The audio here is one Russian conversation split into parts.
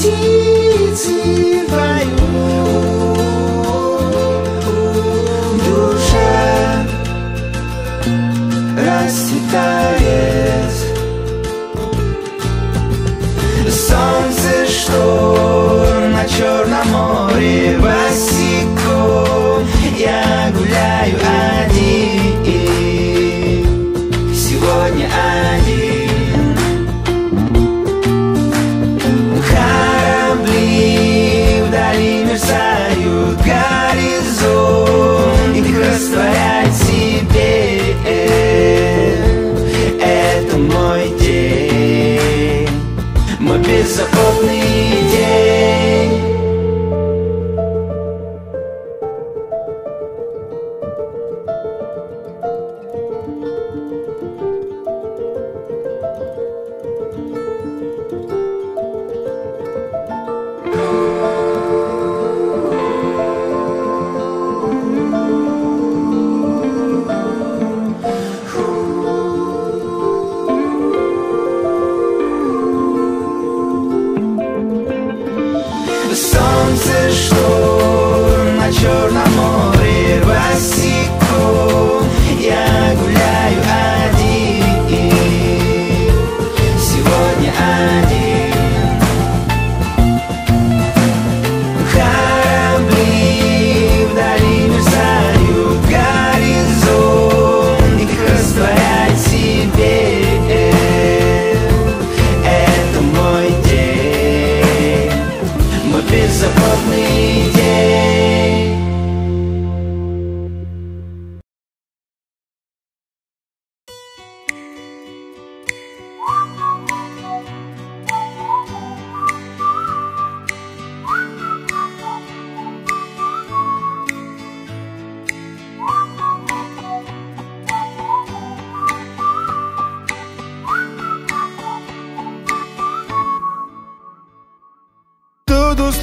птицы поют, душа расцветает. Солнце шторм на Черном море.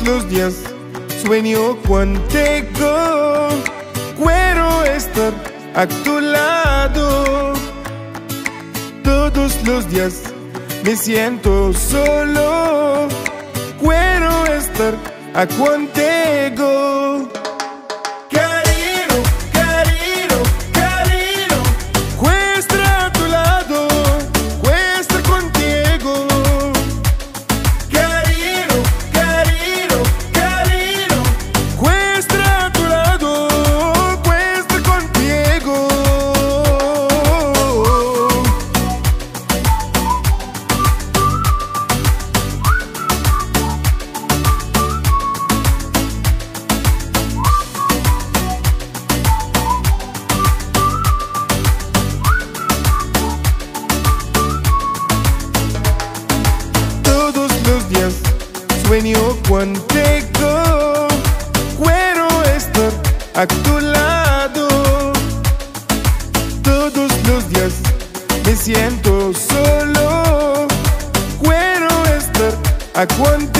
Todos los días sueño contigo. Quiero estar a tu lado. Todos los días me siento solo. Quiero estar a contigo. I want.